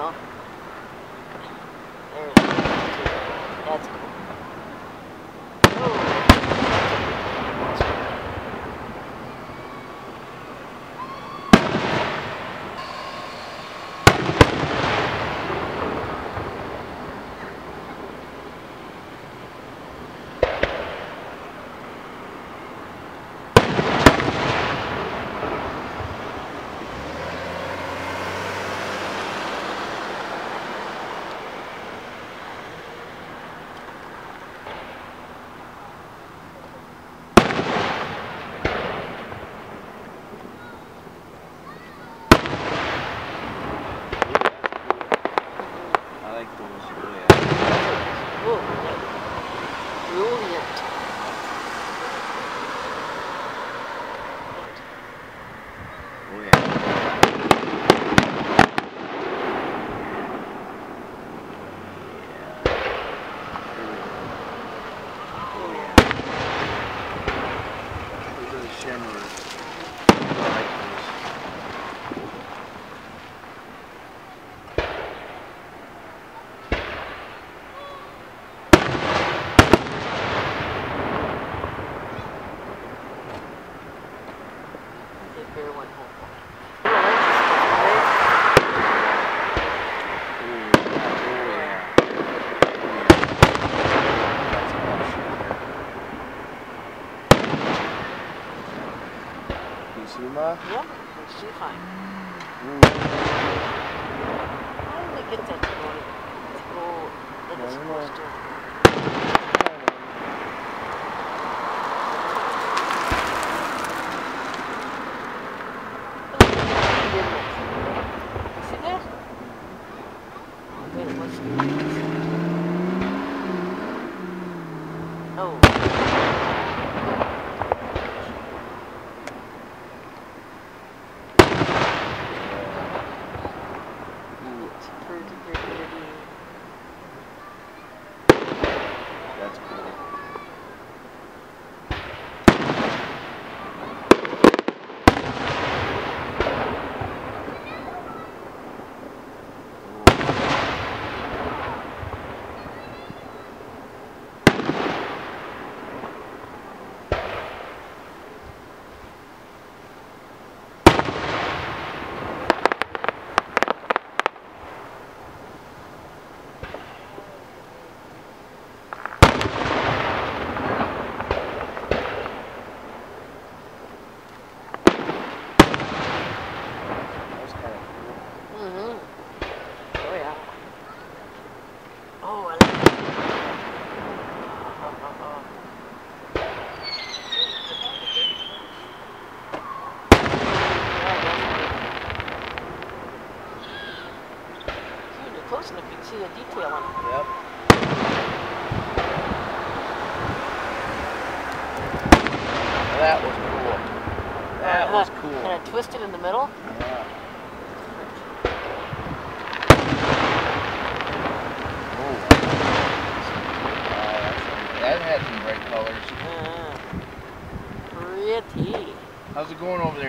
huh? 面白いや。Bear went home. You see my? Yep, she fine. Mm. How did they get that to go, to go like? Oh. Ooh, It's pretty, pretty, pretty. that's cool. That was kind of cool. Mm-hmm. Oh yeah. Oh, I like it. Dude, you're close enough, you can see the detail on it. Yep. That was cool. That was cool. Kind of twisted in the middle. Yeah. Oh, that had some bright colors. Uh, pretty. How's it going over there?